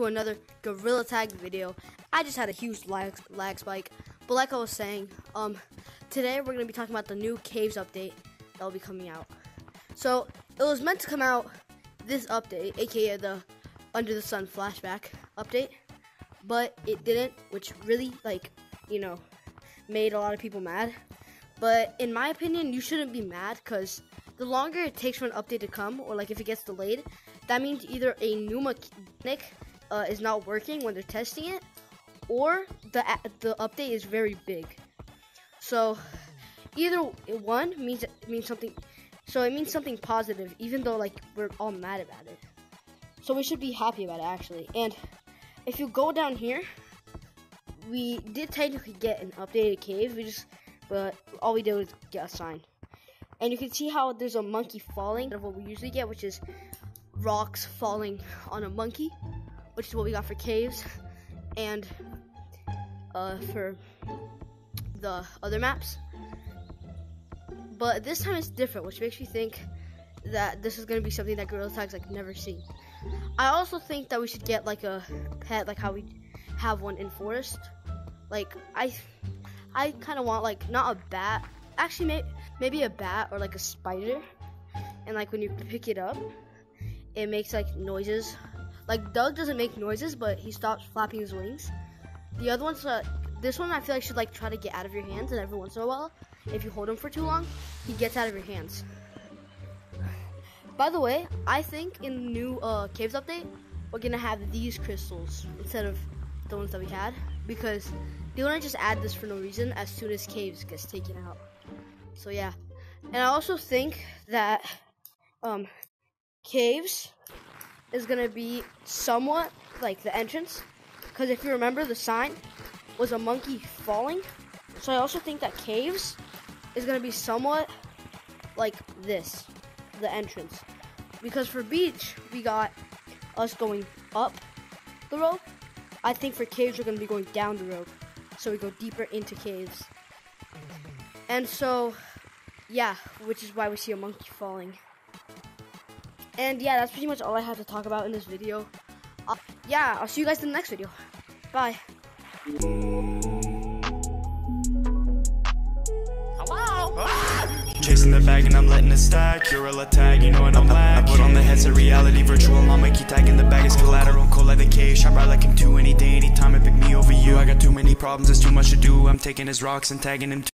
to another Gorilla Tag video. I just had a huge lag, lag spike, but like I was saying, um, today we're gonna be talking about the new Caves update that will be coming out. So it was meant to come out this update, aka the Under the Sun flashback update, but it didn't, which really like you know made a lot of people mad. But in my opinion, you shouldn't be mad because the longer it takes for an update to come, or like if it gets delayed, that means either a new mechanic uh, is not working when they're testing it, or the the update is very big. So either one means means something. So it means something positive, even though like we're all mad about it. So we should be happy about it actually. And if you go down here, we did technically get an updated cave. We just, but all we did was get a sign. And you can see how there's a monkey falling of what we usually get, which is rocks falling on a monkey, which is what we got for caves, and uh, for the other maps. But this time it's different, which makes me think that this is gonna be something that Gorilla Tag's like never seen. I also think that we should get like a pet, like how we have one in Forest. Like I, I kind of want like not a bat, actually may, maybe a bat or like a spider, and like when you pick it up, it makes like noises. Like Doug doesn't make noises, but he stops flapping his wings. The other one's uh, this one I feel like should like try to get out of your hands, and every once in a while, if you hold him for too long, he gets out of your hands. By the way, I think in the new uh, caves update, we're gonna have these crystals instead of the ones that we had because they want to just add this for no reason as soon as caves gets taken out. So yeah, and I also think that um, caves is gonna be somewhat like the entrance because if you remember the sign was a monkey falling. So I also think that caves is gonna be somewhat like this, the entrance. Because for beach we got us going up the rope. I think for caves we're gonna be going down the rope. So we go deeper into caves. And so yeah, which is why we see a monkey falling. And yeah, that's pretty much all I have to talk about in this video. Uh, yeah, I'll see you guys in the next video. Bye. Chasing the bag and I'm letting it stack. Tag, you know what I'm I put on the headset reality virtual I'ma keep the bag is collateral Cold like the cave, shine bright like him too Any day, anytime, it pick me over you. I got too many problems, too much to do. I'm taking his rocks and tagging him